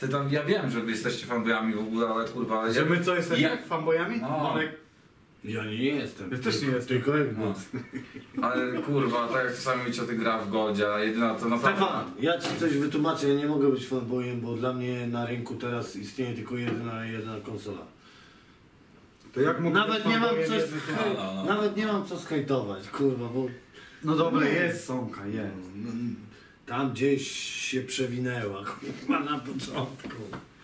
Ty tam, ja wiem, że wy jesteście fanboyami w ogóle, ale kurwa, ale Że my co, jesteśmy Ja- fanboyami? No. Ja nie jestem. Ja też nie Tylko- jestem. Tylko No. Ale kurwa, tak jak czasami mówicie o tych grach w Godzie, a jedyna to naprawdę... Stefan, ja ci coś wytłumaczę, ja nie mogę być fanboyem, bo dla mnie na rynku teraz istnieje tylko jedna, jedna konsola. to jak mógł Nawet być nie mam co, No, no, no. nawet nie mam co skajtować, kurwa, bo No dobra, jest Sonka, jest. Tam gdzieś się przewinęła, kurwa, na początku.